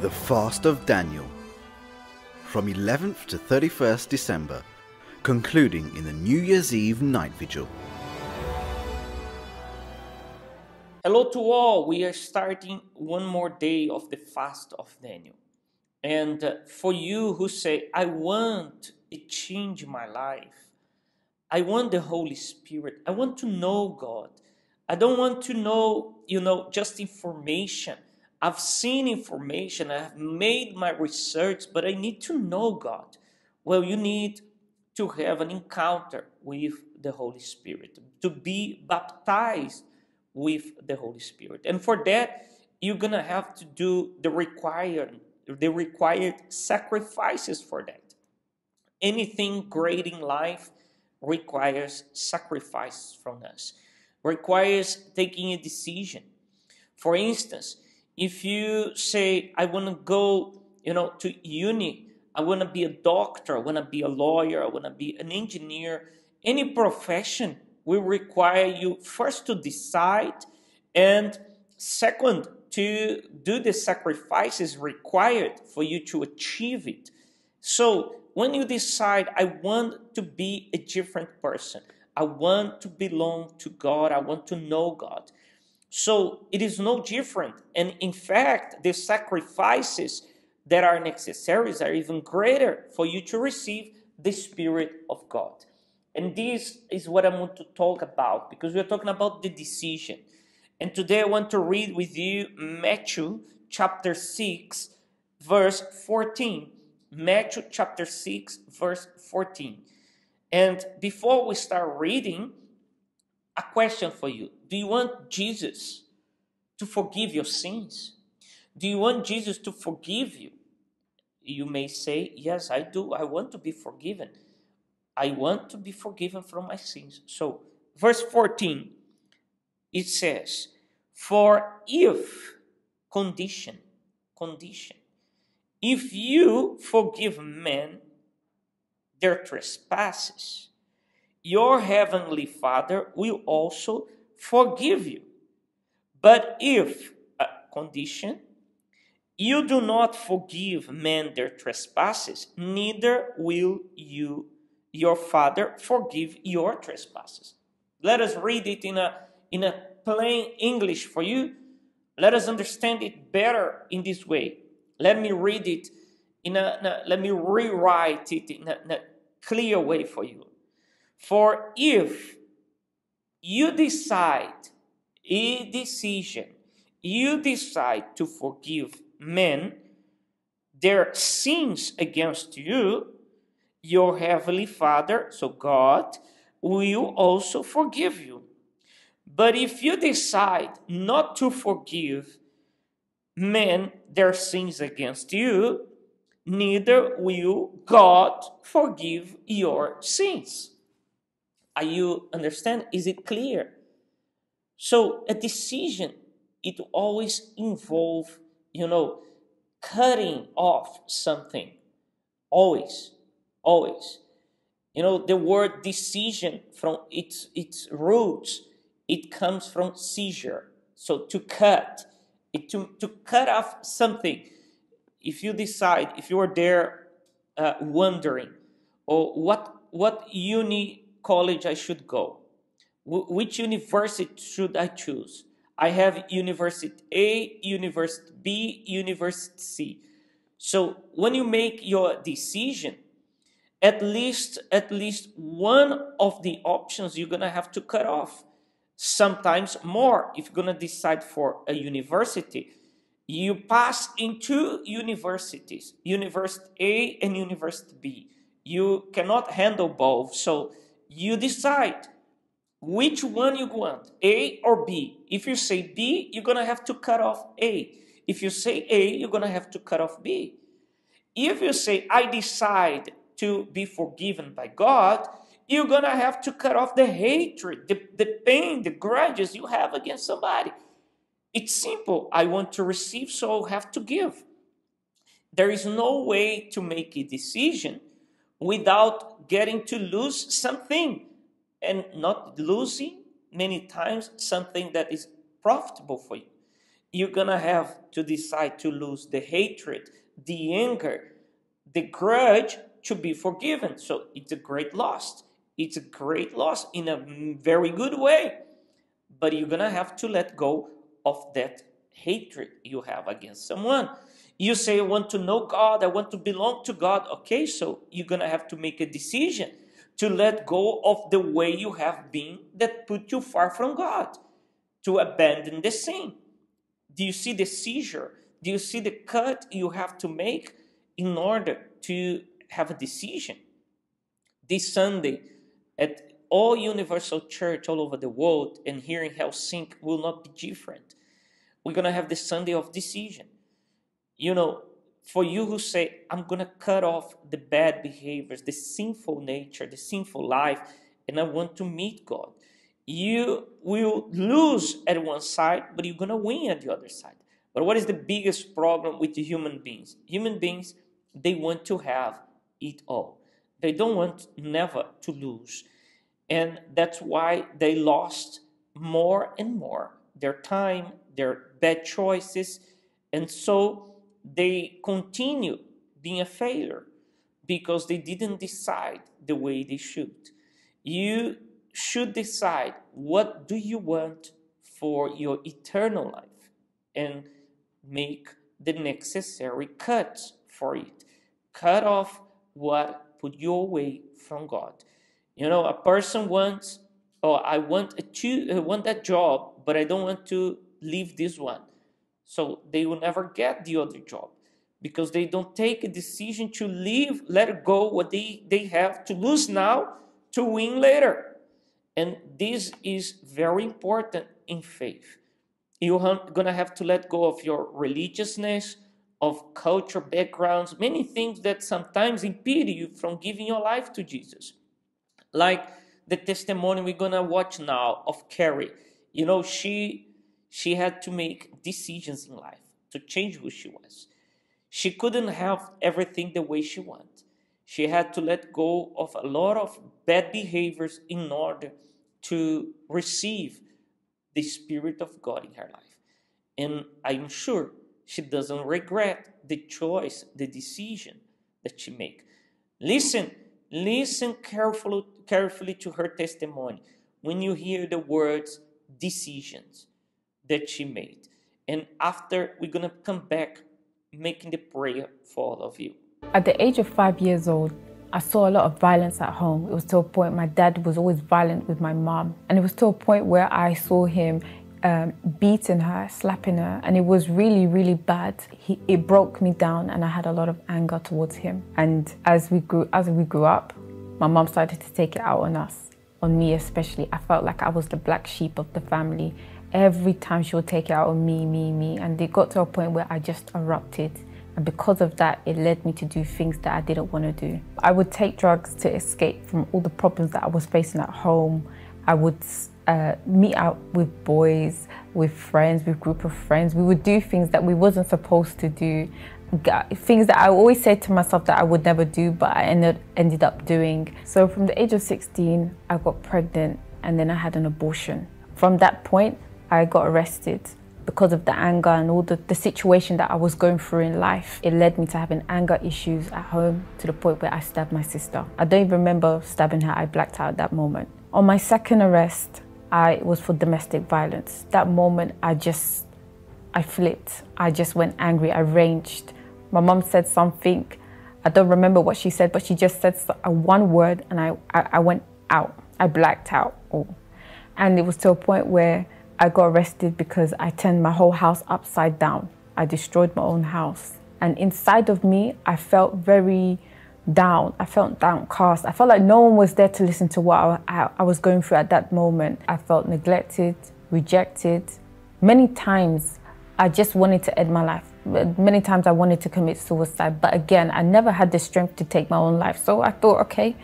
The Fast of Daniel from 11th to 31st December, concluding in the New Year's Eve night vigil. Hello to all. We are starting one more day of the fast of Daniel. And uh, for you who say, I want to change my life, I want the Holy Spirit, I want to know God. I don't want to know, you know, just information. I've seen information, I have made my research, but I need to know God. Well, you need to have an encounter with the Holy Spirit, to be baptized with the Holy Spirit. And for that, you're going to have to do the required the required sacrifices for that. Anything great in life requires sacrifice from us. Requires taking a decision. For instance, if you say I want to go, you know, to uni, I want to be a doctor, I want to be a lawyer, I want to be an engineer, any profession will require you first to decide and second to do the sacrifices required for you to achieve it. So, when you decide, I want to be a different person, I want to belong to God, I want to know God. So, it is no different. And in fact, the sacrifices that are necessary are even greater for you to receive the Spirit of God. And this is what I want to talk about because we're talking about the decision. And today I want to read with you Matthew chapter 6, verse 14. Matthew chapter 6, verse 14. And before we start reading, a question for you Do you want Jesus to forgive your sins? Do you want Jesus to forgive you? You may say, Yes, I do. I want to be forgiven. I want to be forgiven from my sins. So, verse 14, it says, For if, condition, condition, if you forgive men their trespasses, your heavenly Father will also forgive you. But if, a condition, you do not forgive men their trespasses, neither will you your father forgive your trespasses. Let us read it in a, in a plain English for you. Let us understand it better in this way. Let me read it in a, in a let me rewrite it in a, in a clear way for you. For if you decide a decision, you decide to forgive men their sins against you, your heavenly Father, so God, will also forgive you. But if you decide not to forgive men their sins against you, neither will God forgive your sins. Are you understand? Is it clear? So a decision, it always involve, you know, cutting off something. Always always. You know, the word decision from its its roots, it comes from seizure. So to cut, it, to, to cut off something. If you decide, if you are there uh, wondering, or what what uni college I should go, which university should I choose? I have University A, University B, University C. So when you make your decision, at least at least one of the options you're to have to cut off sometimes more if you're to decide for a university you pass in two universities university a and university b you cannot handle both so you decide which one you want a or b if you say b you're going to have to cut off a if you say a you're going to have to cut off b if you say i decide to be forgiven by God, you're going to have to cut off the hatred, the, the pain, the grudges you have against somebody. It's simple. I want to receive, so I have to give. There is no way to make a decision without getting to lose something and not losing many times something that is profitable for you. you're gonna have to decide to lose the hatred, the anger, the grudge to be forgiven. So it's a great loss. It's a great loss in a very good way. But you're gonna have to let go of that hatred you have against someone. You say, I want to know God, I want to belong to God. Okay, so you're gonna have to make a decision to let go of the way you have been that put you far from God, to abandon the sin. Do you see the seizure? Do you see the cut you have to make in order to have a decision? This Sunday, at all Universal Church all over the world and here in Helsinki will not be different. We're going to have the Sunday of decision. You know, for you who say, I'm going to cut off the bad behaviors, the sinful nature, the sinful life, and I want to meet God, you will lose at one side, but you're going to win at the other side. But what is the biggest problem with human beings? Human beings, they want to have it all. They don't want never to lose. And that's why they lost more and more their time, their bad choices. And so they continue being a failure because they didn't decide the way they should. You should decide what do you want for your eternal life and make the necessary cuts for it. Cut off what put you away from God. You know, a person wants, oh, I want a two, I want that job, but I don't want to leave this one. So they will never get the other job because they don't take a decision to leave, let go what they, they have to lose now to win later. And this is very important in faith. You're going to have to let go of your religiousness, of culture backgrounds, many things that sometimes impede you from giving your life to Jesus like the testimony we're gonna watch now of Carrie. You know, she she had to make decisions in life to change who she was. She couldn't have everything the way she wanted. She had to let go of a lot of bad behaviors in order to receive the Spirit of God in her life. And I'm sure she doesn't regret the choice, the decision that she made. Listen, listen carefully carefully to her testimony when you hear the words decisions that she made. And after, we're to come back making the prayer for all of you. At the age of five years old, I saw a lot of violence at home. It was to a point my dad was always violent with my mom. And it was to a point where I saw him um, beating her, slapping her, and it was really, really bad. He, it broke me down, and I had a lot of anger towards him. And as we grew, as we grew up, my mom started to take it out on us, on me especially. I felt like I was the black sheep of the family. Every time she would take it out on me, me, me. And it got to a point where I just erupted. And because of that, it led me to do things that I didn't want to do. I would take drugs to escape from all the problems that I was facing at home. I would uh, meet out with boys, with friends, with group of friends. We would do things that we wasn't supposed to do things that I always said to myself that I would never do, but I ended, ended up doing. So from the age of 16, I got pregnant and then I had an abortion. From that point, I got arrested because of the anger and all the, the situation that I was going through in life. It led me to having anger issues at home to the point where I stabbed my sister. I don't even remember stabbing her, I blacked out at that moment. On my second arrest, I was for domestic violence. That moment, I just, I flipped. I just went angry, I raged. My mom said something. I don't remember what she said, but she just said uh, one word and I, I, I went out. I blacked out. Oh. And it was to a point where I got arrested because I turned my whole house upside down. I destroyed my own house. And inside of me, I felt very down. I felt downcast. I felt like no one was there to listen to what I, I, I was going through at that moment. I felt neglected, rejected. Many times, I just wanted to end my life many times I wanted to commit suicide, but again, I never had the strength to take my own life. So I thought, okay,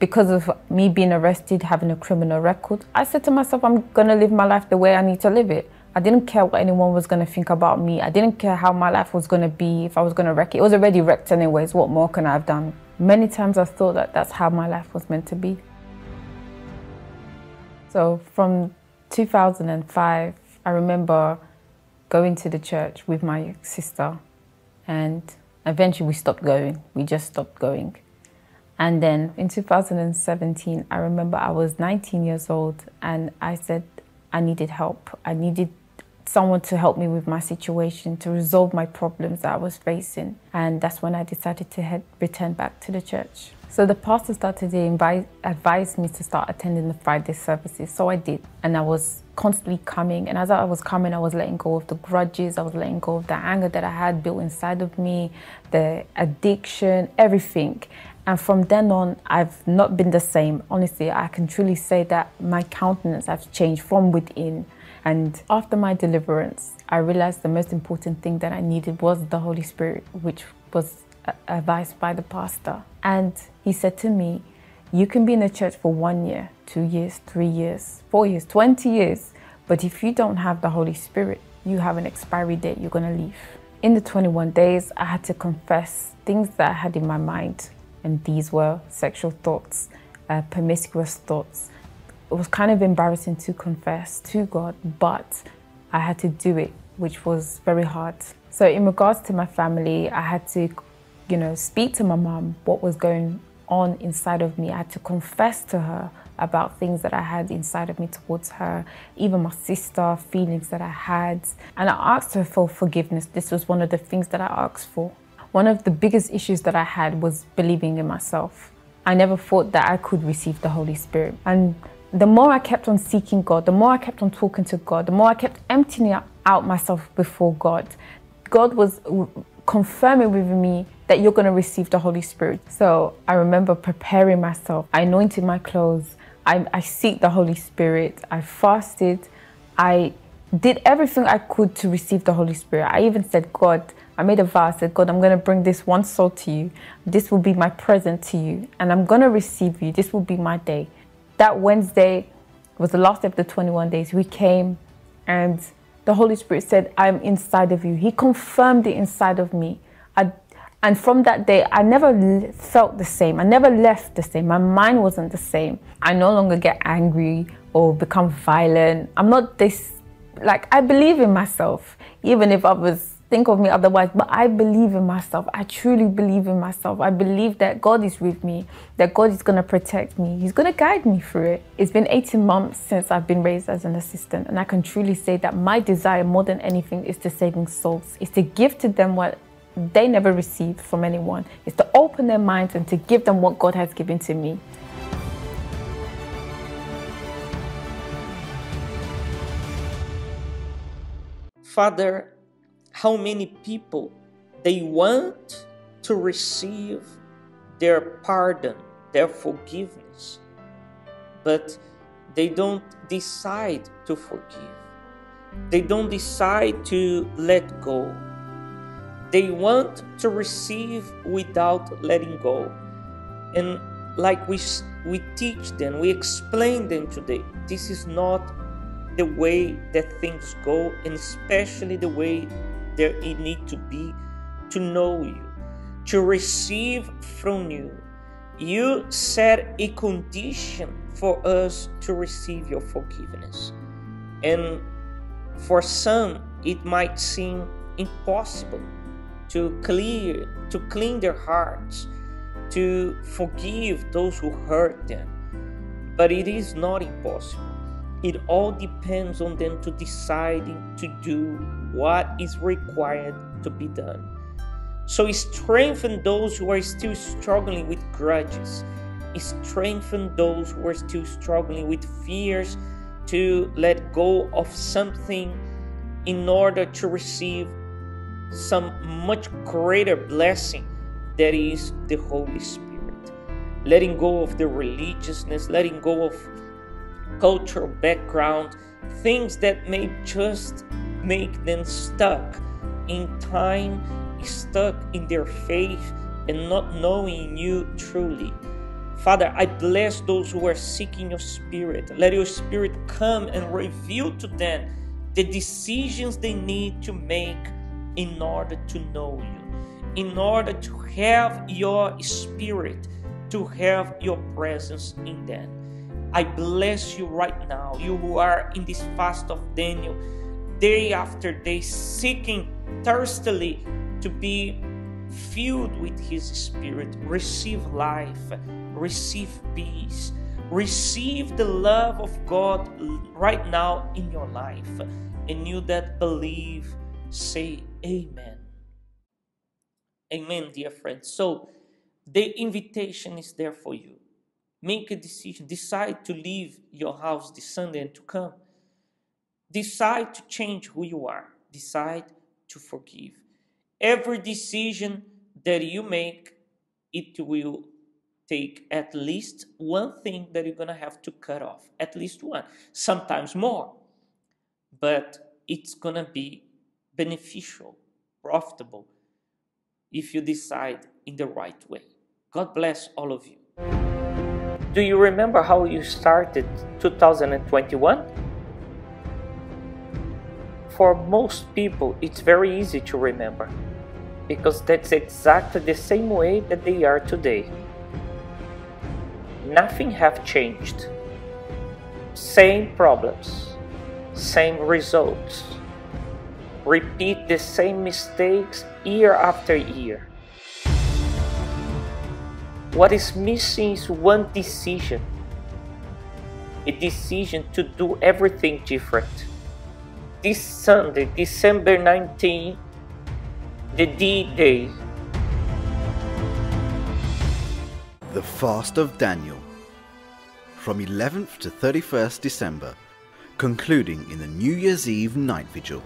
because of me being arrested, having a criminal record, I said to myself, I'm gonna live my life the way I need to live it. I didn't care what anyone was gonna think about me. I didn't care how my life was gonna be, if I was gonna wreck it. It was already wrecked anyways. What more can I have done? Many times I thought that that's how my life was meant to be. So from 2005, I remember going to the church with my sister, and eventually we stopped going. We just stopped going. And then in 2017, I remember I was 19 years old and I said I needed help. I needed someone to help me with my situation, to resolve my problems that I was facing. And that's when I decided to head, return back to the church. So the pastor started to invite, advise me to start attending the Friday services. So I did. And I was constantly coming. And as I was coming, I was letting go of the grudges. I was letting go of the anger that I had built inside of me, the addiction, everything. And from then on, I've not been the same. Honestly, I can truly say that my countenance has changed from within. And after my deliverance, I realized the most important thing that I needed was the Holy Spirit, which was advised by the pastor. And he said to me, You can be in the church for one year, two years, three years, four years, 20 years, but if you don't have the Holy Spirit, you have an expiry date, you're going to leave. In the 21 days, I had to confess things that I had in my mind, and these were sexual thoughts, uh, promiscuous thoughts, it was kind of embarrassing to confess to God, but I had to do it, which was very hard. So, in regards to my family, I had to, you know, speak to my mom what was going on inside of me. I had to confess to her about things that I had inside of me towards her, even my sister, feelings that I had. And I asked her for forgiveness. This was one of the things that I asked for. One of the biggest issues that I had was believing in myself. I never thought that I could receive the Holy Spirit. And the more I kept on seeking God, the more I kept on talking to God, the more I kept emptying out myself before God, God was confirming with me that you're going to receive the Holy Spirit. So I remember preparing myself. I anointed my clothes. I, I seek the Holy Spirit. I fasted. I did everything I could to receive the Holy Spirit. I even said, God, I made a vow. I said, God, I'm going to bring this one soul to you. This will be my present to you. And I'm going to receive you. This will be my day that Wednesday was the last day of the 21 days. We came and the Holy Spirit said, I'm inside of you. He confirmed it inside of me. I, and from that day, I never felt the same. I never left the same. My mind wasn't the same. I no longer get angry or become violent. I'm not this, like, I believe in myself, even if I was think of me otherwise. But I believe in myself. I truly believe in myself. I believe that God is with me, that God is going to protect me. He's going to guide me through it. It's been 18 months since I've been raised as an assistant, and I can truly say that my desire more than anything is to saving souls, is to give to them what they never received from anyone, is to open their minds and to give them what God has given to me. Father, how many people they want to receive their pardon, their forgiveness, but they don't decide to forgive. They don't decide to let go. They want to receive without letting go. And like we, we teach them, we explain them today, this is not the way that things go, and especially the way there it need to be to know you, to receive from you. You set a condition for us to receive your forgiveness. And for some, it might seem impossible to clear, to clean their hearts, to forgive those who hurt them. But it is not impossible. It all depends on them to deciding to do what is required to be done. So strengthen those who are still struggling with grudges. Strengthen those who are still struggling with fears to let go of something in order to receive some much greater blessing that is the Holy Spirit. Letting go of the religiousness, letting go of cultural background, things that may just make them stuck in time, stuck in their faith, and not knowing you truly. Father, I bless those who are seeking your spirit. Let your spirit come and reveal to them the decisions they need to make in order to know you, in order to have your spirit, to have your presence in them. I bless you right now, you who are in this fast of Daniel. day after day, seeking thirstily to be filled with His Spirit. Receive life, receive peace, receive the love of God right now in your life. And you that believe, say Amen. Amen, dear friends. So, the invitation is there for you. Make a decision. Decide to leave your house this Sunday and to come. Decide to change who you are. Decide to forgive. Every decision that you make, it will take at least one thing that you're going to have to cut off. At least one. Sometimes more. But it's going to be beneficial, profitable, if you decide in the right way. God bless all of you. Do you remember how you started 2021? For most people, it's very easy to remember because that's exactly the same way that they are today. Nothing have changed. Same problems, same results. Repeat the same mistakes year after year. What is missing is one decision. A decision to do everything different. This Sunday, December 19, the D Day. The Fast of Daniel. From 11th to 31st December, concluding in the New Year's Eve night vigil.